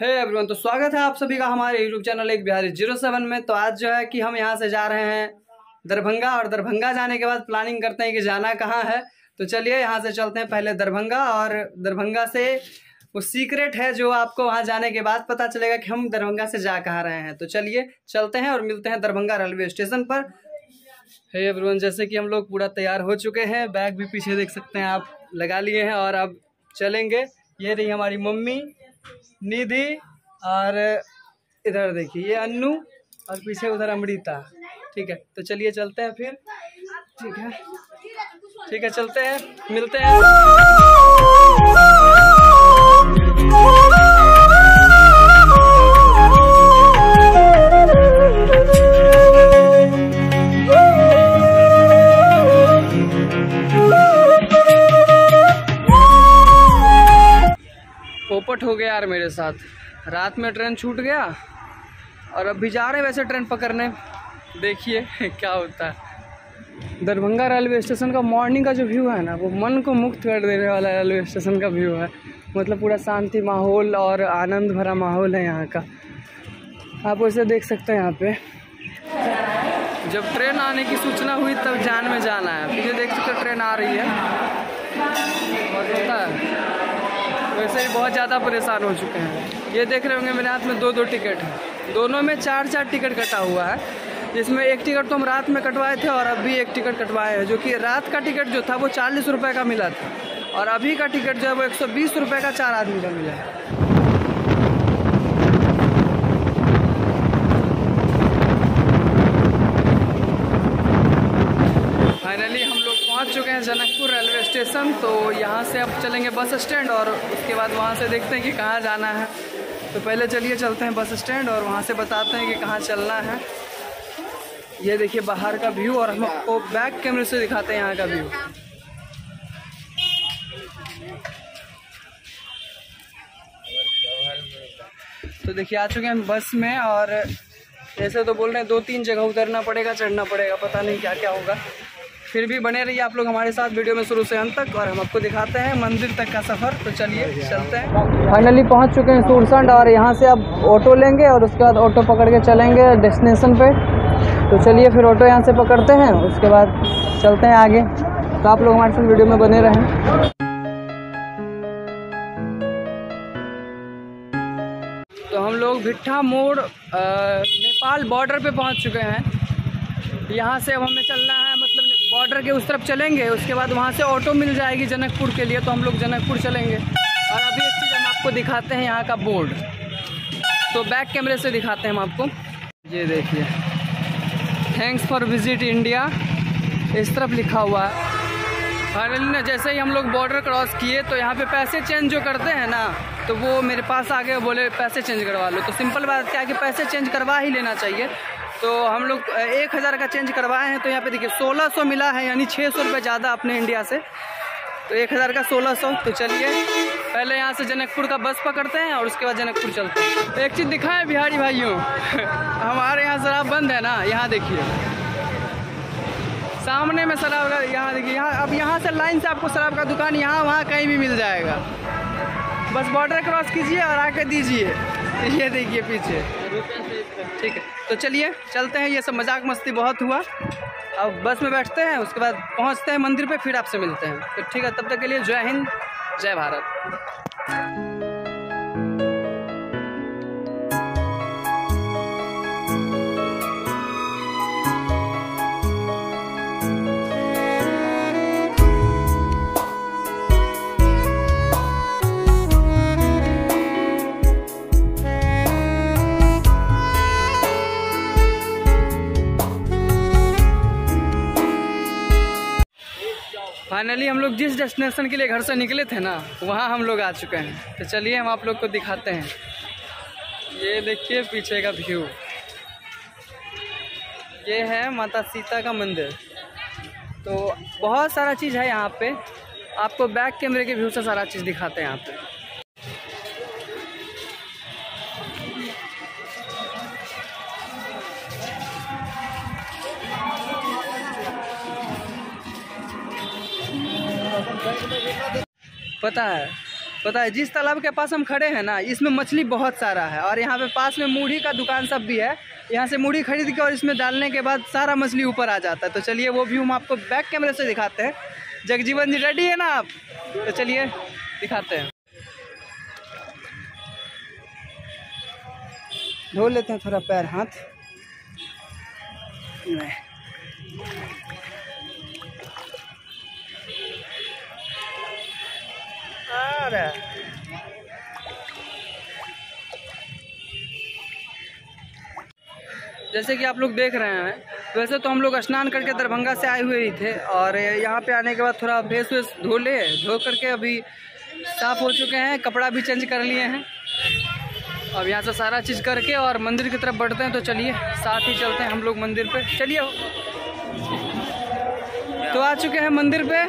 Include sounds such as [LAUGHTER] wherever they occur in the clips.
हे everyone तो स्वागत है आप सभी का हमारे यूट्यूब चैनल एक बिहारी ज़ीरो सेवन में। तो आज जो है कि हम यहाँ से जा रहे हैं दरभंगा और दरभंगा जाने के बाद प्लानिंग करते हैं कि जाना कहाँ है। तो चलिए यहाँ से चलते हैं पहले दरभंगा और दरभंगा से वो सीक्रेट है जो आपको वहाँ जाने के बाद पता चलेगा कि हम दरभंगा से जा कहाँ रहे हैं। तो चलिए चलते हैं और मिलते हैं दरभंगा रेलवे स्टेशन पर। हे एवरीवन जैसे कि हम लोग पूरा तैयार हो चुके हैं बैग भी पीछे देख सकते हैं आप, लगा लिए हैं और अब चलेंगे। ये रही हमारी मम्मी। निधि और इधर देखिए, ये अन्नू और पीछे उधर अमृता। ठीक है तो चलिए चलते हैं फिर। ठीक है ठीक है, चलते हैं, मिलते हैं। पोपट हो गया यार मेरे साथ। रात में ट्रेन छूट गया और अब भी जा रहे हैं वैसे ट्रेन पकड़ने। देखिए [LAUGHS] क्या होता है। दरभंगा रेलवे स्टेशन का मॉर्निंग का जो व्यू है ना, वो मन को मुक्त कर देने वाला रेलवे स्टेशन का व्यू है। मतलब पूरा शांति माहौल और आनंद भरा माहौल है यहाँ का। आप वैसे देख सकते हैं यहाँ पे। जब ट्रेन आने की सूचना हुई, तब जान में जाना है पीछे देख सकते ट्रेन आ रही है। और पता है। वैसे ही बहुत ज़्यादा परेशान हो चुके हैं। ये देख रहे होंगे मेरे हाथ में दो दो टिकट है। दोनों में चार चार टिकट कटा हुआ है, जिसमें एक टिकट तो हम रात में कटवाए थे और अभी एक टिकट कटवाए हैं, जो कि रात का टिकट जो था वो चालीस रुपये का मिला था। और अभी का टिकट जो है वो एक सौ बीस रुपये का चार आदमी का मिला है फाइनली हम लोग पहुँच चुके हैं जनकपुर रेलवे स्टेशन तो यहाँ से अब चलेंगे बस स्टैंड और उसके बाद वहाँ से देखते हैं कि कहाँ जाना है। तो पहले चलिए चलते हैं बस स्टैंड और वहाँ से बताते हैं कि कहाँ चलना है। ये देखिए बाहर का व्यू और हम आपको बैक कैमरे से दिखाते हैं यहाँ का व्यू। तो देखिए, आ चुके हैं बस में और ऐसे तो बोल रहे हैं दो तीन जगह उतरना पड़ेगा, चढ़ना पड़ेगा, पता नहीं क्या क्या होगा। फिर भी बने रहिए आप लोग हमारे साथ वीडियो में शुरू से अंत तक और हम आपको दिखाते हैं मंदिर तक का सफ़र। तो चलिए चलते हैं। फाइनली पहुँच चुके हैं सूरसंड और यहाँ से अब ऑटो लेंगे और उसके बाद ऑटो पकड़ के चलेंगे डेस्टिनेशन पे। तो चलिए फिर ऑटो यहाँ से पकड़ते हैं उसके बाद चलते हैं आगे। तो आप लोग हमारे साथ वीडियो में बने रहें। तो हम लोग भिट्ठा मोड़ नेपाल बॉर्डर पे पहुँच चुके हैं। यहाँ से अब हमें चलना है बॉर्डर के उस तरफ़ चलेंगे, उसके बाद वहाँ से ऑटो मिल जाएगी जनकपुर के लिए तो हम लोग जनकपुर चलेंगे। और अभी एक चीज़ हम आपको दिखाते हैं यहाँ का बोर्ड। तो बैक कैमरे से दिखाते हैं हम आपको। ये देखिए। थैंक्स फॉर विज़िट इंडिया इस तरफ़ लिखा हुआ है। ना जैसे ही हम लोग बॉर्डर क्रॉस किए तो यहाँ पे पैसे चेंज जो करते हैं ना तो वो मेरे पास आ गए बोले, पैसे चेंज करवा लो। तो सिंपल बात क्या है कि पैसे चेंज करवा ही लेना चाहिए। तो हम लोग एक हज़ार का चेंज करवाए हैं तो यहाँ पे देखिए सोलह सौ मिला है, यानी छः सौ रुपये ज़्यादा अपने इंडिया से। तो एक हज़ार का सोलह सौ तो चलिए, पहले यहाँ से जनकपुर का बस पकड़ते हैं और उसके बाद जनकपुर चलते हैं। तो एक चीज़ दिखाएँ बिहारी भाइयों, [LAUGHS] हमारे यहाँ शराब बंद है ना, यहाँ देखिए। सामने में शराब, यहाँ देखिए, यहाँ, अब यहाँ से लाइन से आपको शराब का दुकान, यहाँ वहाँ कहीं भी मिल जाएगा। बस बॉर्डर क्रॉस कीजिए और आके दीजिए। ये देखिए पीछे। ठीक है तो चलिए, चलते हैं। ये सब मज़ाक मस्ती बहुत हुआ। अब बस में बैठते हैं, उसके बाद पहुँचते हैं मंदिर पे, फिर आपसे मिलते हैं। तो ठीक है, तब तक के लिए जय हिंद, जय भारत। फाइनली हम लोग जिस डेस्टिनेशन के लिए घर से निकले थे ना, वहाँ हम लोग आ चुके हैं। तो चलिए, हम आप लोग को दिखाते हैं। ये देखिए, पीछे का व्यू ये है माता सीता का मंदिर। तो बहुत सारा चीज़ है यहाँ पे। आपको बैक कैमरे के व्यू से सारा चीज़ दिखाते हैं यहाँ पे। पता है पता है, जिस तालाब के पास हम खड़े हैं ना, इसमें मछली बहुत सारा है और यहाँ पे पास में मूढ़ी का दुकान सब भी है। यहाँ से मूढ़ी खरीद के और इसमें डालने के बाद सारा मछली ऊपर आ जाता है। तो चलिए, वो व्यू हम आपको बैक कैमरे से दिखाते हैं। जगजीवन जी रेडी है ना आप? तो चलिए, दिखाते हैं। धो लेते हैं थोड़ा पैर, हाथ। अरे जैसे कि आप लोग देख रहे हैं, वैसे तो हम लोग स्नान करके दरभंगा से आए हुए ही थे और यहाँ पे आने के बाद थोड़ा फेस वेस धो ले, धो करके अभी साफ़ हो चुके हैं, कपड़ा भी चेंज कर लिए हैं। अब यहाँ से सारा चीज़ करके और मंदिर की तरफ़ बढ़ते हैं तो चलिए, साथ ही चलते हैं हम लोग मंदिर पे। चलिए। तो आ चुके हैं मंदिर पे,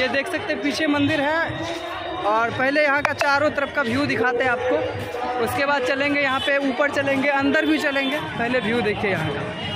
ये देख सकते हैं, पीछे मंदिर है। और पहले यहाँ का चारों तरफ़ का व्यू दिखाते हैं आपको। उसके बाद चलेंगे यहाँ पे, ऊपर चलेंगे, अंदर भी चलेंगे। पहले व्यू देखिए यहाँ का।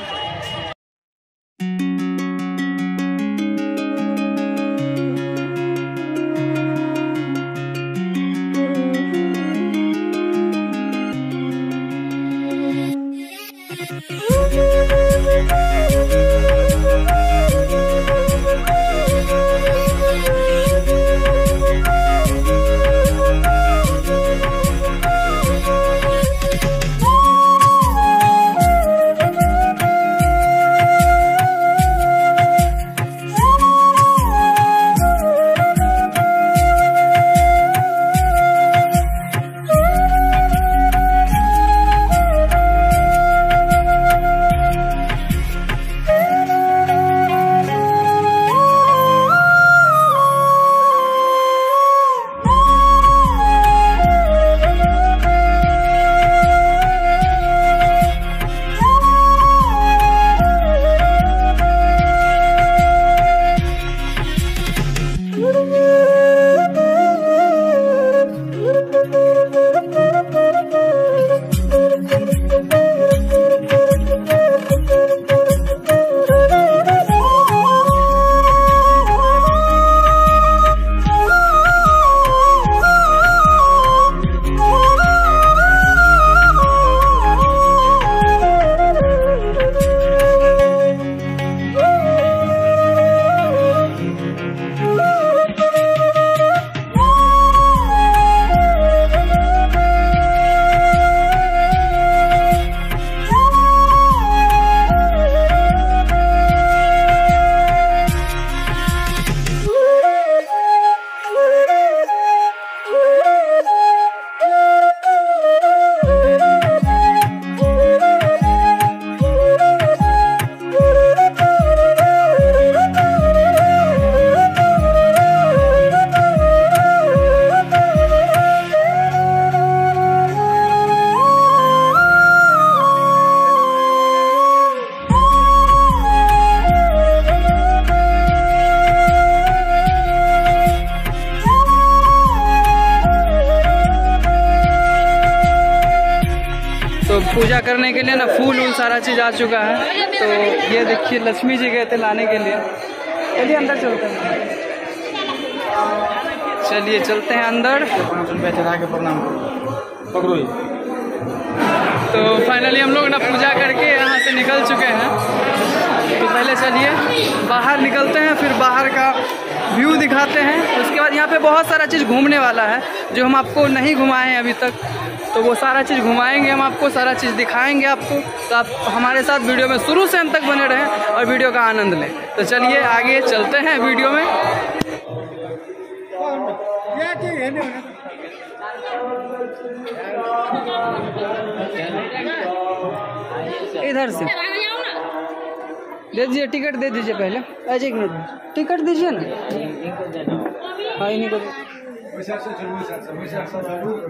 करने के लिए ना फूल वूल सारा चीज़ आ चुका है। तो ये देखिए, लक्ष्मी जी गए थे लाने के लिए। चलिए अंदर चलते हैं। चलिए, चलते हैं अंदर। के प्रणाम पकड़ो तो फाइनली हम लोग ना पूजा करके यहाँ से निकल चुके हैं। तो पहले चलिए, बाहर निकलते हैं, फिर बाहर का व्यू दिखाते हैं। उसके बाद यहाँ पे बहुत सारा चीज़ घूमने वाला है, जो हम आपको नहीं घुमाए हैं अभी तक। तो वो सारा चीज़ घुमाएँगे हम आपको सारा चीज़ दिखाएँगे आपको। तो आप हमारे साथ वीडियो में शुरू से अंत तक बने रहें और वीडियो का आनंद लें। तो चलिए आगे चलते हैं वीडियो में। इधर से। दे दीजिए टिकट दे दीजिए पहले। अजय एक मिनट। टिकट दीजिए ना। हाँ इन्हीं को 我想设置为30，我想上传路径。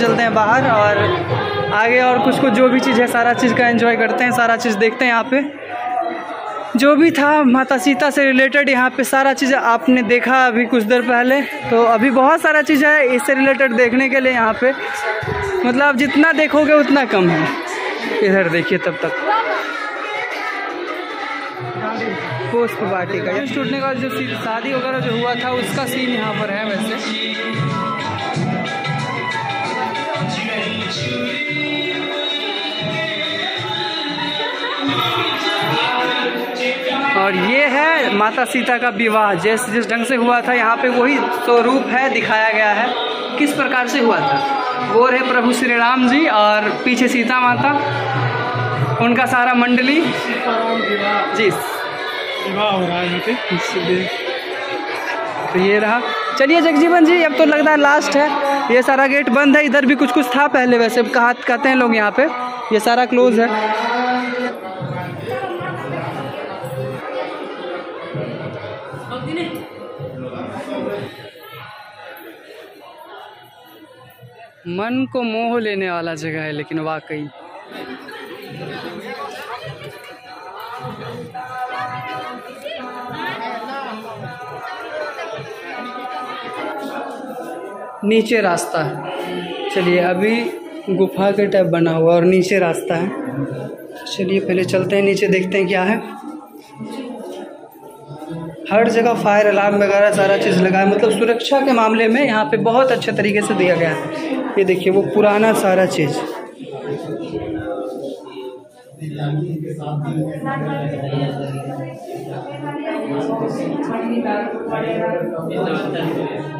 चलते हैं बाहर और आगे और कुछ कुछ जो भी चीज़ है, सारा चीज़ का एंजॉय करते हैं, सारा चीज़ देखते हैं यहाँ पे। जो भी था, माता सीता से रिलेटेड यहाँ पे सारा चीज़ आपने देखा अभी कुछ देर पहले। तो अभी बहुत सारा चीज़ है इससे रिलेटेड देखने के लिए यहाँ पे। मतलब आप जितना देखोगे, उतना कम है। इधर देखिए तब तक। पुष्प वाटिका का। जो शादी वगैरह जो हुआ था, उसका सीन यहाँ पर है वैसे। और ये है माता सीता का विवाह। जिस जिस ढंग से हुआ था यहाँ पे वही स्वरूप है दिखाया गया है। किस प्रकार से हुआ था? वो रहे प्रभु श्री राम जी और पीछे सीता माता उनका सारा मंडली। जी। विवाह हो रहा है तो ये रहा। चलिए जगजीवन जी अब तो लगता है लास्ट है। ये सारा गेट बंद है, इधर भी कुछ कुछ था पहले वैसे, कहा कहते हैं लोग यहाँ पे। ये सारा क्लोज है। मन को मोह लेने वाला जगह है, लेकिन वाकई। नीचे रास्ता है। चलिए, अभी गुफा के टाइप बना हुआ और नीचे रास्ता है। चलिए, पहले चलते हैं, नीचे देखते हैं क्या है। हर जगह फायर अलार्म वगैरह सारा चीज़ लगा है मतलब सुरक्षा के मामले में यहाँ पे बहुत अच्छे तरीके से दिया गया है। ये देखिए, वो पुराना सारा चीज़।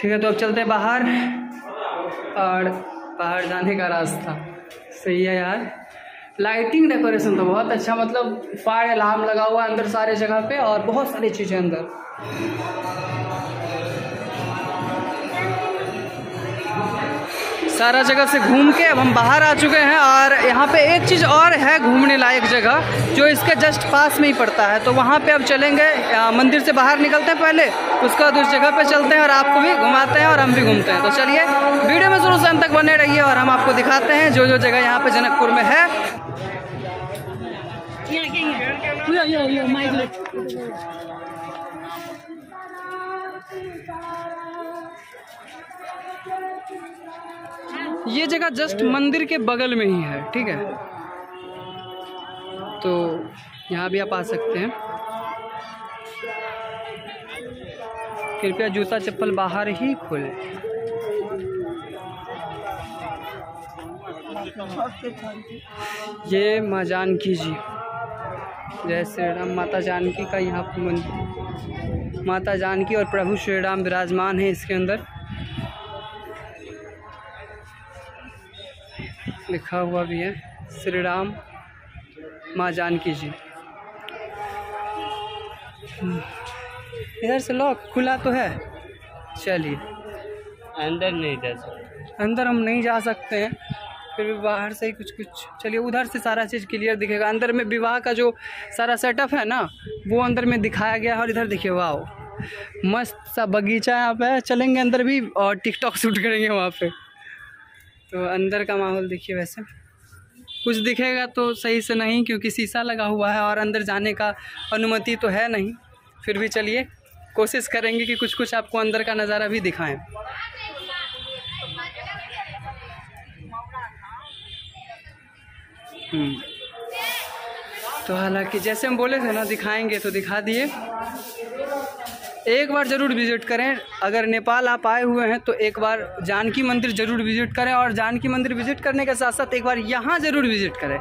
ठीक है तो अब चलते हैं बाहर। और बाहर जाने का रास्ता। सही है यार। लाइटिंग डेकोरेशन तो बहुत अच्छा मतलब फायर अलार्म लगा हुआ है अंदर सारे जगह पे और बहुत सारी चीज़ें अंदर। सारा जगह से घूम के अब हम बाहर आ चुके हैं और यहाँ पे एक चीज़ और है घूमने लायक जगह, जो इसके जस्ट पास में ही पड़ता है। तो वहाँ पे अब चलेंगे मंदिर से बाहर निकलते हैं पहले, उसके बाद उस जगह पे चलते हैं और आपको भी घुमाते हैं और हम भी घूमते हैं। तो चलिए, वीडियो में ज़रूर से अंत तक बने रहिए और हम आपको दिखाते हैं जो जो जगह यहाँ पे जनकपुर में है। ये जगह जस्ट मंदिर के बगल में ही है, ठीक है? तो यहाँ भी आप आ सकते हैं। कृपया जूता चप्पल बाहर ही खोलें। ये माँ जानकी जी। जय श्री राम। माता जानकी का यहाँ मंदिर। माता जानकी और प्रभु श्री राम विराजमान है इसके अंदर। लिखा हुआ भी है। श्री राम माँ जानकी जी। इधर से लॉक खुला तो है। चलिए। अंदर नहीं जा सकते। अंदर हम नहीं जा सकते हैं। फिर भी बाहर से ही कुछ कुछ। चलिए उधर से सारा चीज़ क्लियर दिखेगा। अंदर में विवाह का जो सारा सेटअप है ना वो अंदर में दिखाया गया है और इधर देखिए वाह मस्त सा बगीचा यहाँ पे। है चलेंगे अंदर भी और टिकटॉक शूट करेंगे वहाँ पे। तो अंदर का माहौल देखिए वैसे। कुछ दिखेगा तो सही से नहीं, क्योंकि शीशा लगा हुआ है और अंदर जाने का अनुमति तो है नहीं। फिर भी चलिए, कोशिश करेंगे कि कुछ कुछ आपको अंदर का नज़ारा भी दिखाएँ। हम्म। तो हालाँकि जैसे हम बोले थे ना, दिखाएँगे तो दिखा दिए। एक बार ज़रूर विज़िट करें। अगर नेपाल आप आए हुए हैं तो एक बार जानकी मंदिर ज़रूर विज़िट करें और जानकी मंदिर विज़िट करने के साथ साथ एक बार यहाँ ज़रूर विज़िट करें।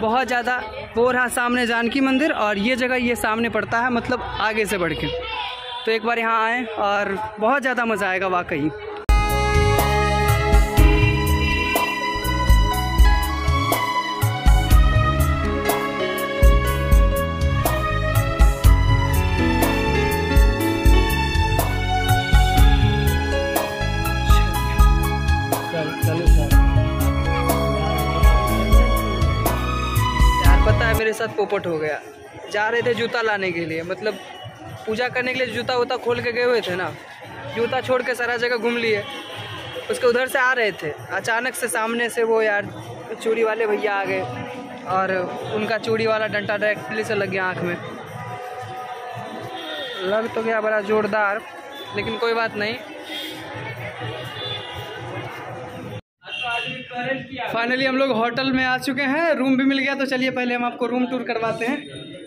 बहुत ज़्यादा वो रहा सामने जानकी मंदिर और ये जगह ये सामने पड़ता है मतलब आगे से बढ़ के। तो एक बार यहाँ आएँ और बहुत ज़्यादा मज़ा आएगा वाकई। पोपट हो गया। जा रहे थे जूता लाने के लिए मतलब पूजा करने के लिए जूता वूता खोल के गए हुए थे ना। जूता छोड़ के सारा जगह घूम लिए। उसके उधर से आ रहे थे। अचानक से सामने से वो यार चूड़ी वाले भैया आ गए और उनका चूड़ी वाला डंटा डायरेक्टली से लग गया आँख में। लग तो गया बड़ा जोरदार, लेकिन कोई बात नहीं। फाइनली हम लोग होटल में आ चुके हैं। रूम भी मिल गया तो चलिए पहले हम आपको रूम टूर करवाते हैं।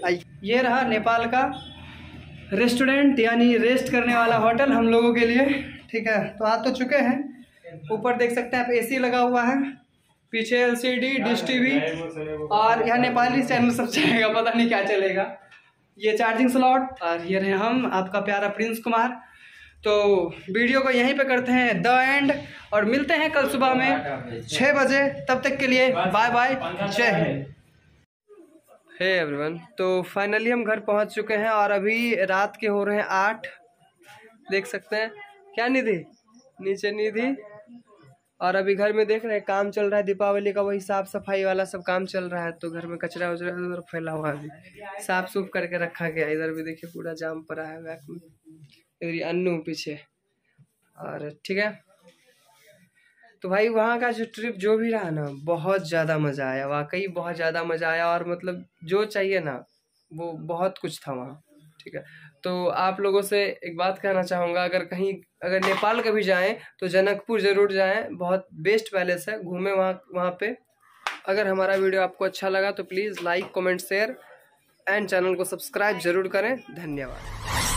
आइए ये रहा नेपाल का रेस्टोरेंट यानी रेस्ट करने वाला होटल हम लोगों के लिए। ठीक है तो आ तो चुके हैं। ऊपर देख सकते हैं, आप एसी लगा हुआ है। पीछे एलसीडी डिश टीवी और यहाँ नेपाली चैनल सब चलेगा, पता नहीं क्या चलेगा। ये चार्जिंग स्लॉट और ये रहे हम आपका प्यारा प्रिंस कुमार तो वीडियो को यहीं पे करते हैं द एंड, और मिलते हैं कल सुबह में छः बजे। तब तक के लिए बाय बाय, जय हिंद। हे एवरीवन तो फाइनली हम घर पहुँच चुके हैं, और अभी रात के हो रहे हैं आठ। देख सकते हैं। क्या निधि? नीचे निधि। और अभी घर में देख रहे हैं, काम चल रहा है, दीपावली का वही साफ़ सफ़ाई वाला सब काम चल रहा है तो घर में कचरा उचरा उधर फैला हुआ है अभी। साफ़ सुफ करके रखा गया इधर भी देखिए पूरा जाम पड़ा है इधर अन्नू पीछे। और ठीक है। तो भाई वहाँ का जो ट्रिप जो भी रहा ना, बहुत ज़्यादा मज़ा आया। वाकई बहुत ज़्यादा मज़ा आया और मतलब जो चाहिए ना, वो बहुत कुछ था वहाँ। ठीक है। तो आप लोगों से एक बात कहना चाहूँगा, अगर कहीं, अगर नेपाल कभी जाएँ तो जनकपुर ज़रूर जाएँ। बहुत बेस्ट पैलेस है, घूमें वहाँ वहाँ पे। अगर हमारा वीडियो आपको अच्छा लगा तो please like comment share and channel को सब्सक्राइब ज़रूर करें। धन्यवाद।